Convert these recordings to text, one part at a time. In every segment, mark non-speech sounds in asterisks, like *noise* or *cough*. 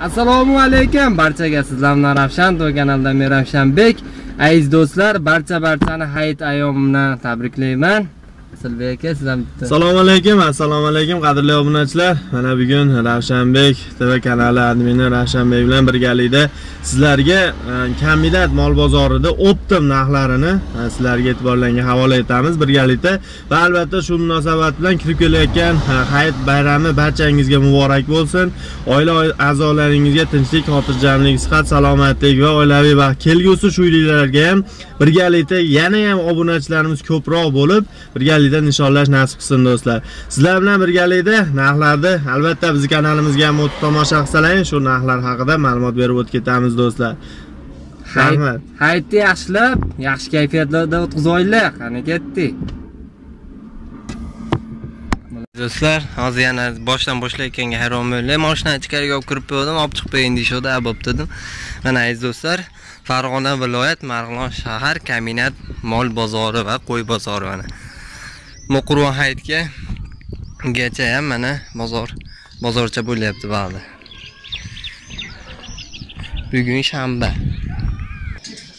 assalomu alaykum barchaga sizlar bilan ravshan to'y kanalidan men ravshanbek aziz do'stlar barcha barchani hayit ayyomi bilan tabriklayman. Asilbek aka sizdan bitta. Assalomu alaykum assalomu alaykum qadrli obunachilar. Mana bugun ravshanbek tv kanali admini ravshanbek bilan birgalikda sizlarga e, mol bozorida optim narxlarini e, sizlarga e'tiborlarga havola etamiz birgalikda. Va albatta shu munosabat bilan kirib kelayotgan e, hayit bayrami barchangizga muborak bo'lsin. Oila a'zolaringizga tinchlik xotirjamlik sihat salomatlik va oilaviy baxt. Kelgusi shu yillarga ham birgalikda yana ham obunachilarimiz ko'proq bo'lib birgalikda nishonlash nasib qilsin do'stlar. Sizlar bilan birgalikda narxlarni albatta bizni kanalimizga ham o'tib tomosha qilsalaring shu narxlar haqida ma'lumot berib o'tib ketamiz do'stlar. Rahmat. hayitni yaxshilab yaxshi kayfiyatlarda o'tkazaylik qani ketdik? Do'stlar hozir yana boshdan boshlayotganga hayron bo'ldim mashinani ichkariga olib kirib qo'ydim olib chiqib qo'ying deyishdi abab dedim. Mana aziz do'stlar farg'ona viloyat marg'ilon shahar kombinat mol bozori va qo'y bozori mana muqurvon hayitga gacha ham mana bozor bozorcha bo'lyapti ba'zi bugun shanba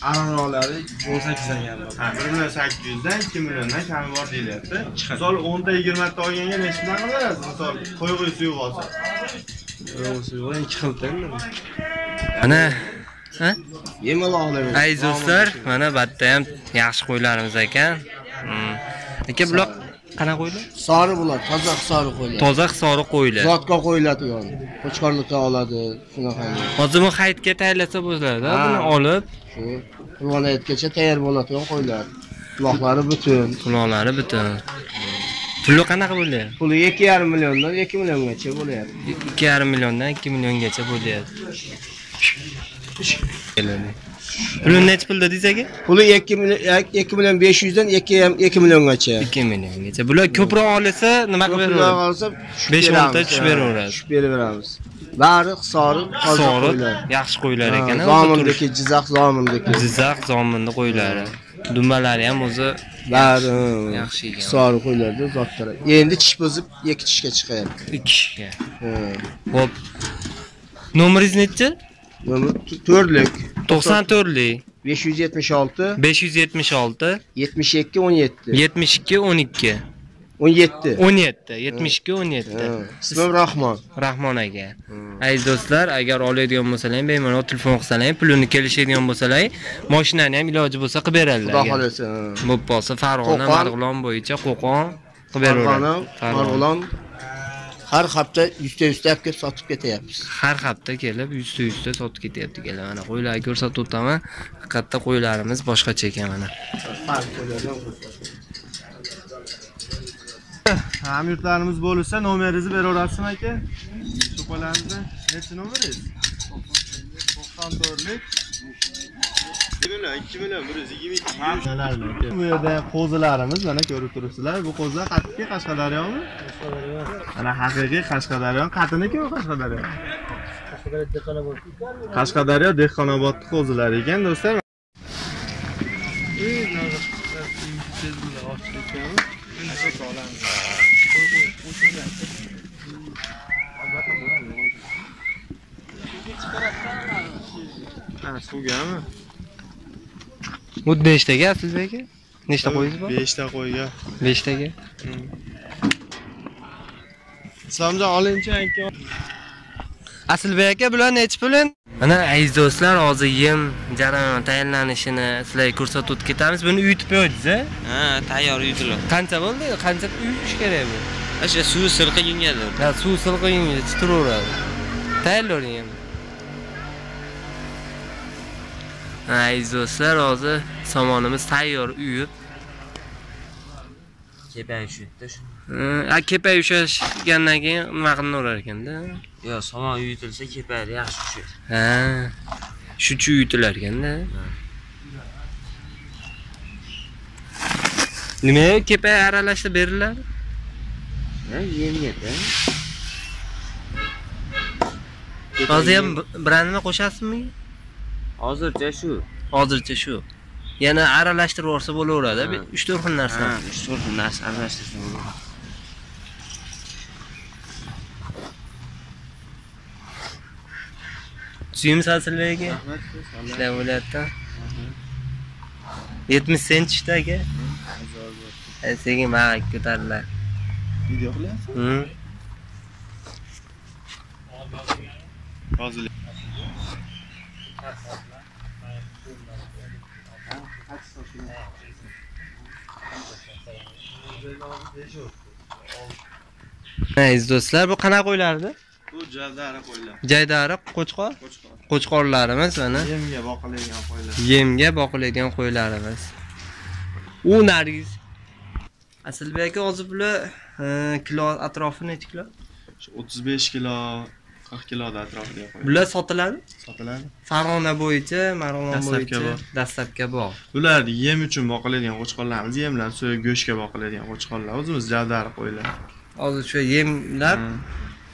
aroqlari 18 dan kam 1 million 800 dan 2 milliondan kami bor deyilyapti. Misol 10 ta 20 ta olganga necha pul qilasiz? Misol qo'yg'uy suvi bo'lsa. mana ha Yemalog'lar. aziz do'stlar mana bu yerda ham yaxshi qo'ylarimiz ekan Hmm. aka bular qanaqa qo'ylar Sori bular, toza sori qo'ylar. toza hisori qo'ylar Zotga qo'yiladigan. Qo'chqorlikka oladi, shunaqa. hozir bu hayitga tayyorlasa bo'ladi Ha. buni olib Shu Qur'oniyatgacha tayyor bo'ladigan qo'ylar. Quloqlari butun. quloqlari butun puli qanaqa bo'lyapti Puli 2,5 milliondan 2 milliongacha bo'lyapti. ikki yarim milliondan ikki milliongacha bo'lyapti puli nechi pulda aka Puli 2 million 2 million 500 dan 2 2 milliongacha. ikki milliongacha bular ko'proq olsa nima qilib Ko'proq beraveradi olsa Besh beramiz, o'nta tushib ha, beraveradi. tushib beraveramiz. Bari hisori toza sori qo'ylar. yaxshi qo'ylar Ha, ekan a, o'zi Zomindagi, Jizzax zomindagi. Jizzax zominni qo'ylari. Dumbalari ham o'zi Bari yaxshi ekan. Sori qo'ylarda zotlari. Endi tish buzib, ikki tishga chiqyapti. ikki kishiga. Ha. Xo'p. Nomeringiz nechi? Nomer to'rtlik 94lik 576 576 72 17 72 12 17. 17 72 17. Ha, Ismim Rahmon. Rahmon aka. Aziz do'stlar, agar oladigan bo'lsalaring, bemalol telefon qilsalaring, pulini kelishadigan bo'lsalaring, mashinani ham iloji bo'lsa qilib beradilar. Xudo agar. xolasa. Bo'p bo'lsa Farg'ona. Marg'ilon bo'yicha Qo'qon qilib Farg'ona, beraveradi. Marg'ilon har hafta yuzta yuzta olib kelib sotib ketyapmiz. har hafta kelib yuzta yuzta sotib ketyapti kelar mana qo'ylarni ko'rsatib o'taman haqiqatda qo'ylarimiz boshqacha ekan mana Hamyurtlarimiz bo'lsa nomeringizni beraverasizmi aka? Shu qo'ylarimizni necha nomeringiz? 94lik 2 million 2 million 122 Bu yerda qo'zilarimiz mana ko'rib turibsizlar. Bu qo'zilar qatniki Qashqadaryomi? Mana haqiqiy Qashqadaryo. Qatiniki u Qashqadaryo? Qashqadaryo Dehqonobodni qo'zilari ekan do'stlar. Ha, suvgami? Bu nechtaga siz aka? Nechta qo'yingiz bor? 5 ta qo'yga. beshtaga? Islomjon olingchi aka. asilbek aka bular nechi pulin mana aziz do'stlar hozir yem jarayoni tayyorlanishini sizlarga ko'rsatib o'tib ketamiz. Buni uyutib qo'ydingiz Ha, tayyor yutiladi. qancha bo'ldi? Qancha uyutish kerak bu? O'sha suv silqi yengadi. Ha, suv silqing turaveradi tayyorlavering endi Ha, aziz do'stlar hozir somonimiz tayyor uyib Kepayi shu yerda shu. a kepay ushlashgandan keyin nima qilinaverar ekanda Yo, somon yuyitilsa kepayi yaxshi tushadi. ha shuchi uyutilar ekanda nimaga kepay aralashtirib beriladi Ha, yemgada. hozir ham biror nima qo'shasizmi Hozircha shu. hozircha shu yana aralashtirib yuborsa bo'laveradi Ha. 3-4 xil narsa Ha, 3-4 xil narsa aralashtirsa bo'ladi. Suyimiz Asilbek aka. Ishlab bo'lyapti. 70 sentishda aka. Ay, Sekin bag'ak ko'tarilar. video qilyapsiz hozir Aziz do'stlar, bu qanaqa qo'ylardi? bu javdari qo'ylar Jaydari, qo'chqor. qo'chqor Qo'chqorlarimiz mana yemga boqiladigan qo'ylar yemga boqiladigan qo'ylarimiz. U nargiz. Asilbek aka hozir bular e, kilo atrofi necha kilo? Shu 35 kilo 40 kiloda atrofida Bular sotiladi? sotiladi. Farg'ona bo'yicha, Marg'ilon bo'yicha. dastlabki bor. bular yem uchun boqiladigan qo'chqorlarimiz yemlar so'yib go'shtga boqiladigan qo'chqorlar o'zimiz javdari qo'ylar Hozir shu yemlar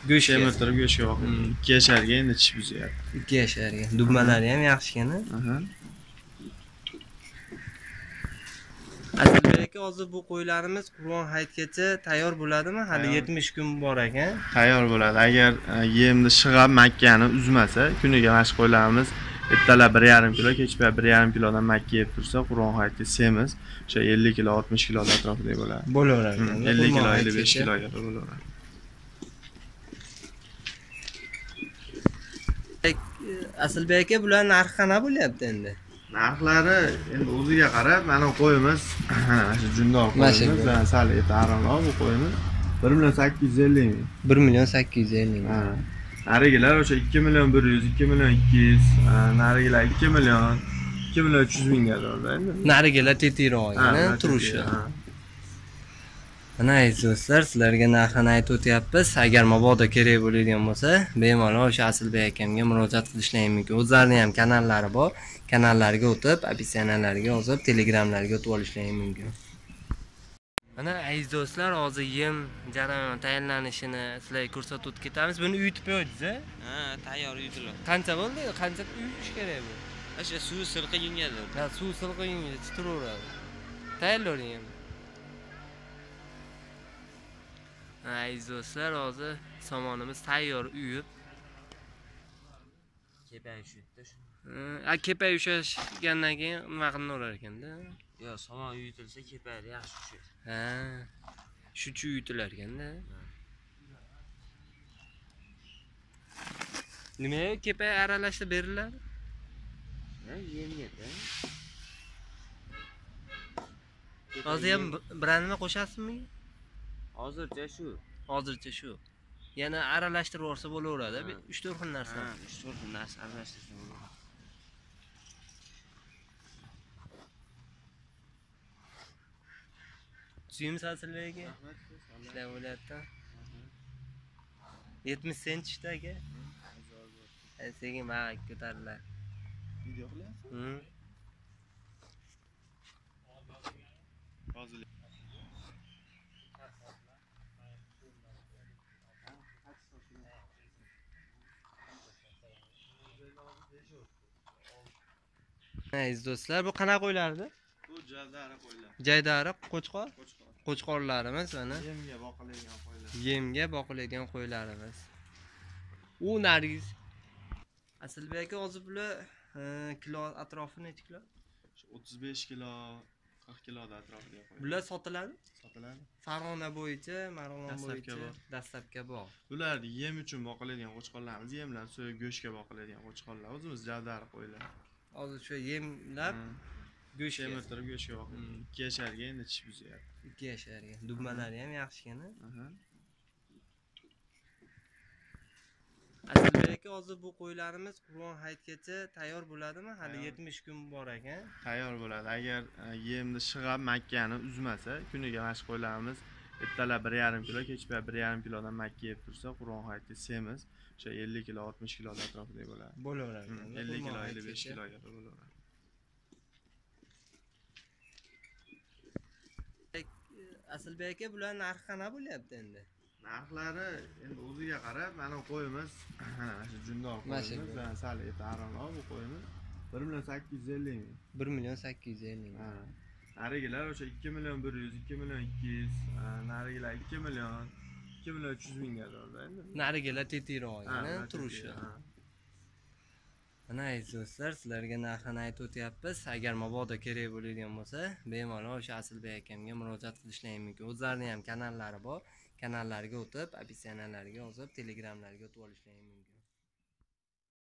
go'sht kemirtirib go'shtga boqilgan ikki yasharga endi tish buzyapti 2 yasharga. Dubmalari ham yaxshigina. Aha. Asilbek aka hozir bu qo'ylarimiz Qur'on hayitgacha tayyor bo'ladimi? Hali. 70 kun bor ekan. tayyor bo'ladi agar e, yemni shig'ab makkani uzmasa kuniga mana shu qo'ylarimiz ertalab bir yarim kilo kechpayt bir yarim kilodan makka yeb tursa qur'on hayitga semiz o'sha ellik kilo oltmish kilo atrofida bo'ladi Bo'laveradi. Ellik kilo ellik besh kiloga bo'laveradi Asilbek aka bular narxi qanaqa bo'lyapti endi? Narxlari endi o'ziga qarab mana bu qo'yimiz. *clears throat* Shu jundor Mana shu qo'yimiz. qo'y. ha, sal eti bu qo'yimiz. Bir million sakkiz yuz ellik ming. 1 million 850 ming. Ha. narigilar o'sha ikki million bir yuz ikki million ikki yuz. Narigilar ikki million ikki million uch yuz mingga endi Narigilar tetikroq turishi. Mana aziz do'stlar, sizlarga narxini aytib o'tyapmiz. Agar mabodo kerak bo'ladigan bo'lsa, bemalol o'sha Asilbek akamga murojaat qilishlaring mumkin. O'zlarining ham kanallari bor. Kanallariga o'tib, opisiyalarga yozib, telegramlarga o'tib olishlaring mumkin. Mana aziz do'stlar, hozir yem jarayoni tayyorlanishini sizlarga ko'rsatib o'tib ketamiz. Buni uyutib qo'ydingiz-a? Ha, tayyor yutiladi. Qancha bo'ldi? Qancha uyutish kerak bu? O'sha suv silqigingada. Ha, suv silqing turaveradi. Tayyorlang endi. Ha, Aziz do'stlar, hozir somonimiz tayyor uyib. Kepay shuydi shu. Ha, kepay ushlashgandan keyin nima qilinaverar ekanda. Yo, somon yuyitilsa kepaylar yaxshi tushadi. Ha. Shuchi uyutilar ekanda. Nimaga kepay aralashtirib beriladi? Ha. Hozir ham bir- biror nima qo'shasizmi? Hozircha shu. Hozircha shu. Yana aralashtirib yuborsa bo'laveradi. Ha. 3-4 xil narsa. Ha, 3-4 xil narsa aralashtirsa bo'ladi. Suyimiz Asilbek aka. Ishlab bo'lyapti. 70 sentishda aka. Ay, Sekin bag'ak ko'tarilar. video qilyapsiz Hmm. hozir Aziz do'stlar, bu qanaqa qo'ylardi? bu javdari qo'ylar Jaydari, qo'chqor. qo'chqor Qo'chqorlarimiz mana yemga boqiladigan qo'ylar yemga boqiladigan qo'ylarimiz. U nargiz. Asilbek aka hozir bular e, kilo atrofi necha kilo? Shu 35 kilo 40 kiloda atrofida Bular sotiladi? sotiladi Farg'ona bo'yicha, Marg'ilon bo'yicha dastlabki bor. bular yem uchun boqiladigan qo'chqorlarimiz yemlar so'yib go'shtga boqiladigan qo'chqorlar o'zimiz javdari qo'ylar Hozir shu yemlar Ha. go'shtga kemirtirib go'shtga boqilgan Hmm. ikki yasharga endi tish buzyapti 2 yasharga. Dubmalari ham yaxshigina. Aha. Asilbek aka hozir bu qo'ylarimiz Qur'on hayitgacha tayyor bo'ladimi? Hali. 70 kun bor ekan. tayyor bo'ladi agar e, yemni shig'ab makkani uzmasa kuniga mana shu qo'ylarimiz ertalab bir yarim kilo kechpayt bir yarim kilodan makka yeb tursa qur'on hayitga semiz. O'sha ellik kilo oltmish kilo atrofida bo'ladi. Bo'laveradi. Ellik kilo ellik besh kiloga bo'laveradi. Asilbek aka bular narxi qanaqa bo'lyapti endi? narxlari endi o'ziga qarab mana bu qo'yimiz. *clears throat* Shu jundor shu qo'yimiz. Sal eti aronroq bu qo'yimiz. Bir million sakkiz yuz ellik ming. 1 million 850 ming. Narigilar o'sha ikki million bir yuz ikki million ikki yuz. Narigilar ikki million ikki million uch yuz mingga Narigilar tetikroq turishi. mana aziz do'stlar sizlarga narxini aytib o'tyapmiz. Agar mabodo kerak bo'ladigan bo'lsa bemalol o'sha asilbek akamga murojaat qilishlaring mumkin o'zlarini ham kanallari bor. Kanallariga o'tib opisiyanalariga yozib telegramlariga o'tib olishlaring mumkin